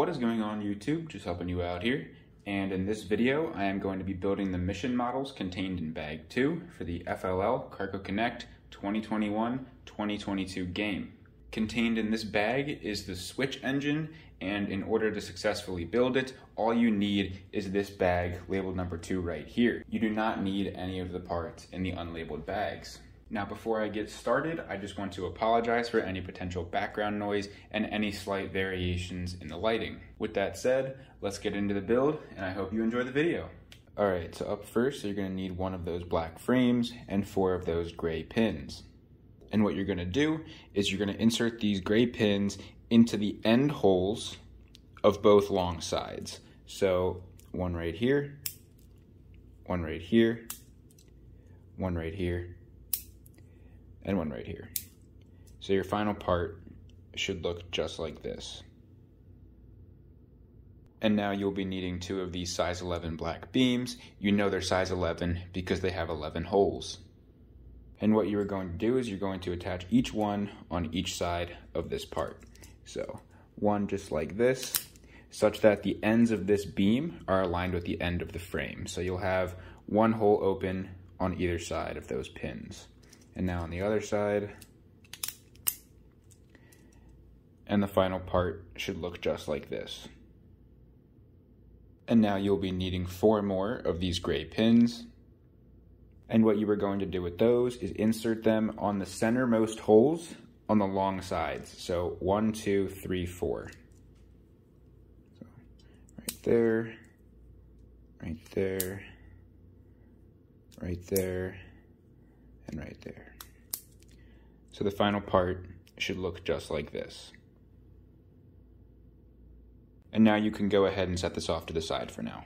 What is going on YouTube? Just helping you out here. And in this video, I am going to be building the mission models contained in Bag 2 for the FLL Cargo Connect 2021-2022 game. Contained in this bag is the switch engine, and in order to successfully build it, all you need is this bag labeled number 2 right here. You do not need any of the parts in the unlabeled bags. Now before I get started, I just want to apologize for any potential background noise and any slight variations in the lighting. With that said, let's get into the build and I hope you enjoy the video. Alright, so up first you're to need one of those black frames and four of those gray pins. And what you're to do is you're to insert these gray pins into the end holes of both long sides. So one right here, one right here, one right here, and one right here. So your final part should look just like this. And now you'll be needing two of these size 11 black beams. You know they're size 11 because they have 11 holes. And what you're going to do is you're going to attach each one on each side of this part. So one just like this, such that the ends of this beam are aligned with the end of the frame. So you'll have one hole open on either side of those pins. And now on the other side. And the final part should look just like this. And now you'll be needing four more of these gray pins. And what you are going to do with those is insert them on the centermost holes on the long sides. So one, two, three, four. So right there, right there, right there, and right there. So the final part should look just like this. And now you can go ahead and set this off to the side for now.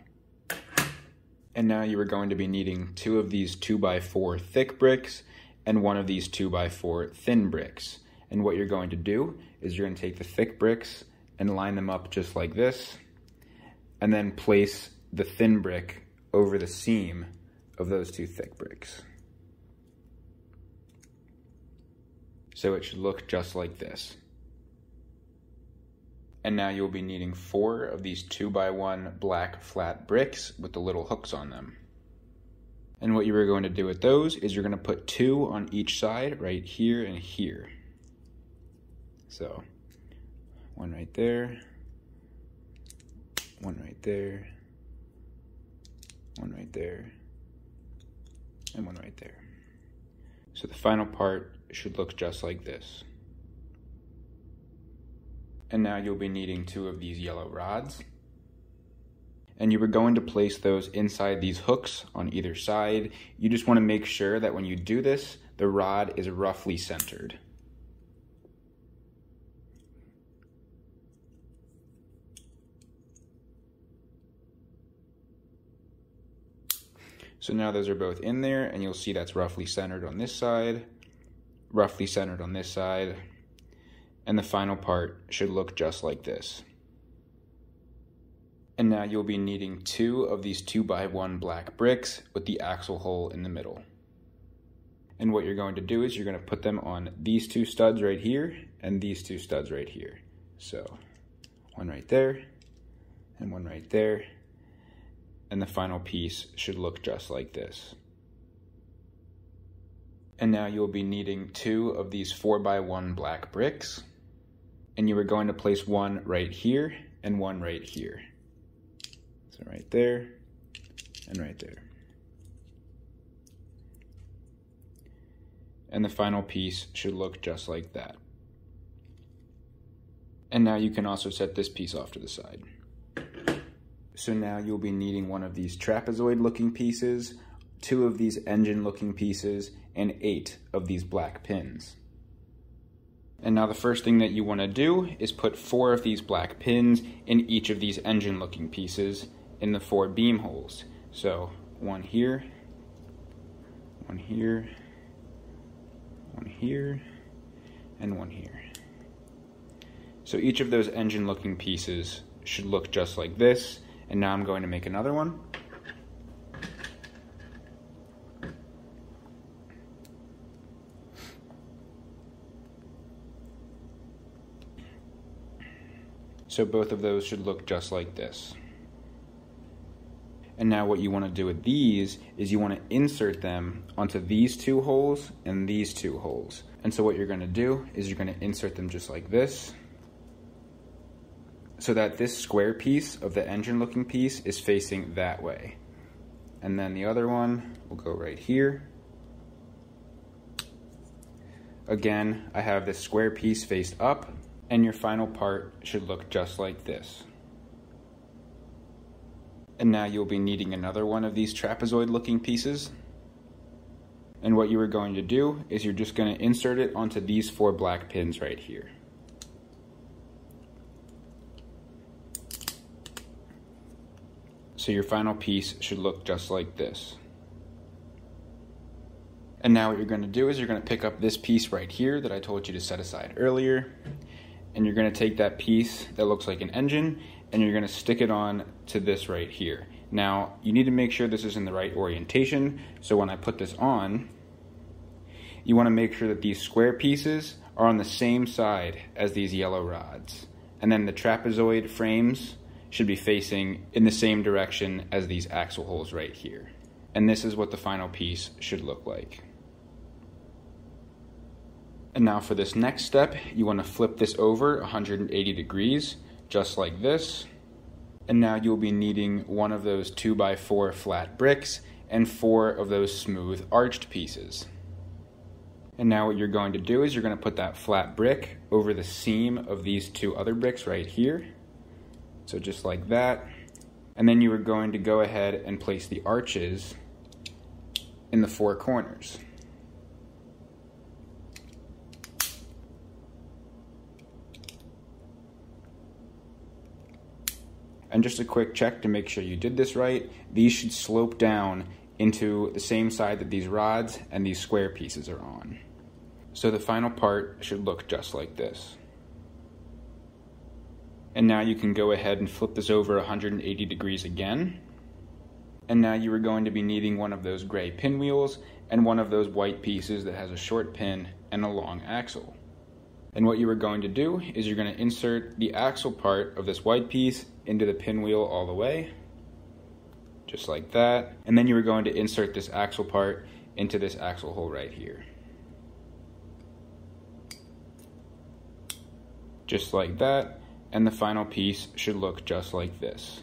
And now you are going to be needing two of these 2x4 thick bricks and one of these 2x4 thin bricks. And what you're going to do is you're going to take the thick bricks and line them up just like this, and then place the thin brick over the seam of those two thick bricks. So it should look just like this. And now you'll be needing four of these two by one black flat bricks with the little hooks on them. And what you are going to do with those is you're going to put two on each side right here and here. So one right there, one right there, one right there, and one right there. So the final part should look just like this. And now you'll be needing two of these yellow rods. And you are going to place those inside these hooks on either side. You just want to make sure that when you do this, the rod is roughly centered. So now those are both in there and you'll see that's roughly centered on this side, roughly centered on this side, and the final part should look just like this. And now you'll be needing two of these two by one black bricks with the axle hole in the middle. And what you're going to do is you're going to put them on these two studs right here and these two studs right here. So one right there and one right there. And the final piece should look just like this. And now you'll be needing two of these four by one black bricks and you are going to place one right here and one right here. So right there and right there. And the final piece should look just like that. And now you can also set this piece off to the side. So now you'll be needing one of these trapezoid looking pieces, two of these engine looking pieces, and eight of these black pins. And now the first thing that you want to do is put four of these black pins in each of these engine looking pieces in the four beam holes. So one here, one here, one here, and one here. So each of those engine looking pieces should look just like this. And now I'm going to make another one. So both of those should look just like this. And now what you want to do with these is you want to insert them onto these two holes and these two holes. And so what you're going to do is you're going to insert them just like this so that this square piece of the engine looking piece is facing that way. And then the other one will go right here. Again, I have this square piece faced up and your final part should look just like this. And now you'll be needing another one of these trapezoid looking pieces. And what you are going to do is you're just going to insert it onto these four black pins right here. So your final piece should look just like this. And now what you're going to do is you're going to pick up this piece right here that I told you to set aside earlier. And you're going to take that piece that looks like an engine and you're going to stick it on to this right here. Now, you need to make sure this is in the right orientation. So when I put this on, you want to make sure that these square pieces are on the same side as these yellow rods. And then the trapezoid frames should be facing in the same direction as these axle holes right here. And this is what the final piece should look like. And now for this next step, you want to flip this over 180 degrees, just like this. And now you'll be needing one of those two by four flat bricks and four of those smooth arched pieces. And now what you're going to do is you're going to put that flat brick over the seam of these two other bricks right here. So just like that. And then you are going to go ahead and place the arches in the four corners. And just a quick check to make sure you did this right, these should slope down into the same side that these rods and these square pieces are on. So the final part should look just like this. And now you can go ahead and flip this over 180 degrees again. And now you are going to be needing one of those gray pinwheels and one of those white pieces that has a short pin and a long axle. And what you are going to do is you're going to insert the axle part of this white piece into the pinwheel all the way, just like that. And then you are going to insert this axle part into this axle hole right here. Just like that. And the final piece should look just like this.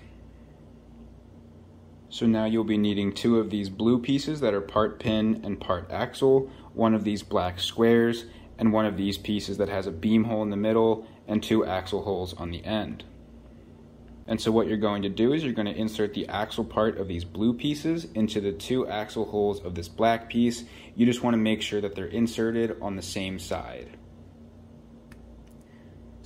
So now you'll be needing two of these blue pieces that are part pin and part axle, one of these black squares, and one of these pieces that has a beam hole in the middle and two axle holes on the end. And so what you're going to do is you're going to insert the axle part of these blue pieces into the two axle holes of this black piece. You just want to make sure that they're inserted on the same side.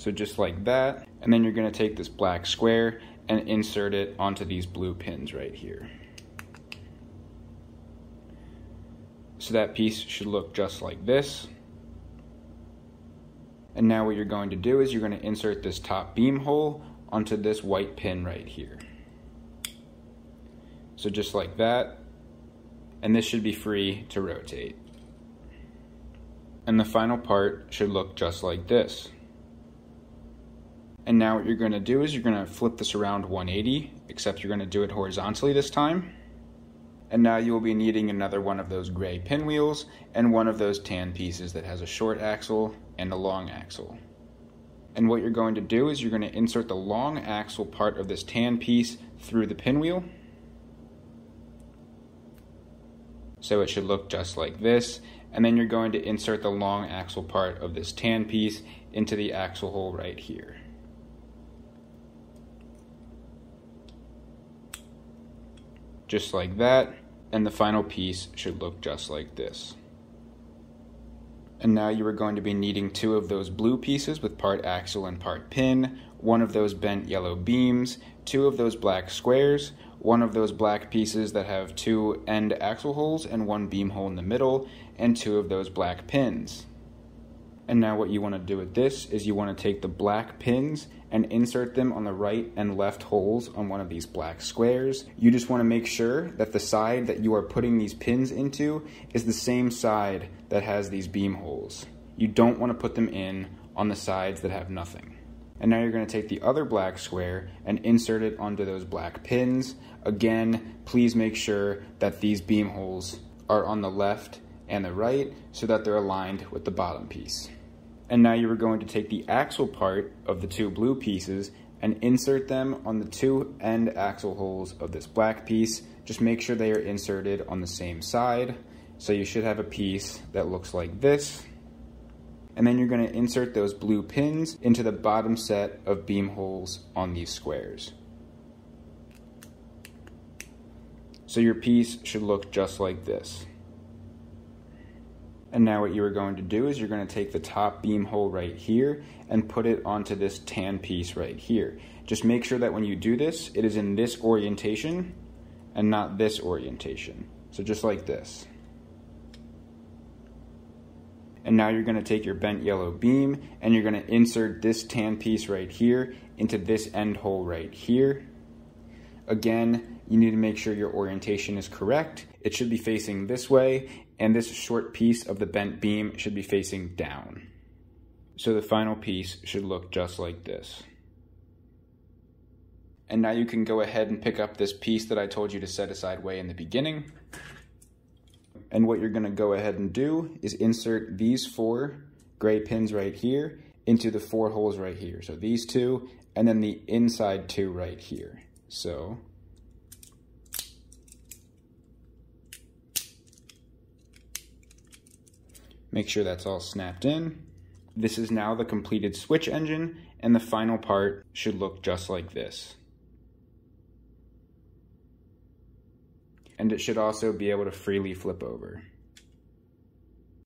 So just like that. And then you're going to take this black square and insert it onto these blue pins right here. So that piece should look just like this. And now what you're going to do is you're going to insert this top beam hole onto this white pin right here. So just like that. And this should be free to rotate. And the final part should look just like this. And now what you're going to do is you're going to flip this around 180, except you're going to do it horizontally this time. And now you will be needing another one of those gray pinwheels and one of those tan pieces that has a short axle and a long axle. And what you're going to do is you're going to insert the long axle part of this tan piece through the pinwheel. So it should look just like this. And then you're going to insert the long axle part of this tan piece into the axle hole right here. Just like that. And the final piece should look just like this. And now you are going to be needing two of those blue pieces with part axle and part pin, one of those bent yellow beams, two of those black squares, one of those black pieces that have two end axle holes and one beam hole in the middle, and two of those black pins. And now what you want to do with this is you want to take the black pins and insert them on the right and left holes on one of these black squares. You just want to make sure that the side that you are putting these pins into is the same side that has these beam holes. You don't want to put them in on the sides that have nothing. And now you're going to take the other black square and insert it onto those black pins. Again, please make sure that these beam holes are on the left and the right so that they're aligned with the bottom piece. And now you are going to take the axle part of the two blue pieces and insert them on the two end axle holes of this black piece. Just make sure they are inserted on the same side. So you should have a piece that looks like this. And then you're gonna insert those blue pins into the bottom set of beam holes on these squares. So your piece should look just like this. And now what you are going to do is you're going to take the top beam hole right here and put it onto this tan piece right here. Just make sure that when you do this, it is in this orientation and not this orientation. So just like this. And now you're going to take your bent yellow beam and you're going to insert this tan piece right here into this end hole right here. Again, you need to make sure your orientation is correct. It should be facing this way and this short piece of the bent beam should be facing down. So the final piece should look just like this. And now you can go ahead and pick up this piece that I told you to set aside way in the beginning. And what you're gonna go ahead and do is insert these four gray pins right here into the four holes right here. So these two, and then the inside two right here. So Make sure that's all snapped in. This is now the completed switch engine, and the final part should look just like this. And it should also be able to freely flip over.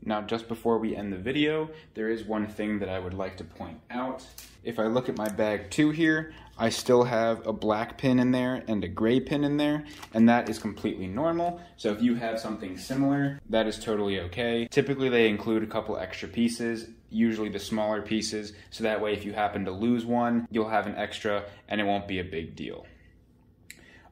Now, just before we end the video, there is one thing that I would like to point out. If I look at my bag two here, I still have a black pin in there and a gray pin in there, and that is completely normal. So if you have something similar, that is totally okay. Typically they include a couple extra pieces, usually the smaller pieces, so that way if you happen to lose one, you'll have an extra and it won't be a big deal.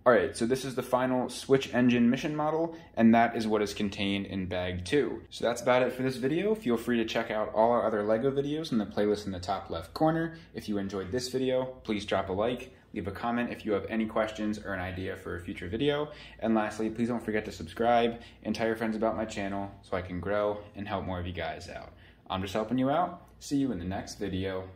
Alright, so this is the final switch engine mission model, and that is what is contained in bag 2. So that's about it for this video. Feel free to check out all our other LEGO videos in the playlist in the top left corner. If you enjoyed this video, please drop a like, leave a comment if you have any questions or an idea for a future video, and lastly, please don't forget to subscribe and tell your friends about my channel so I can grow and help more of you guys out. I'm just helping you out. See you in the next video.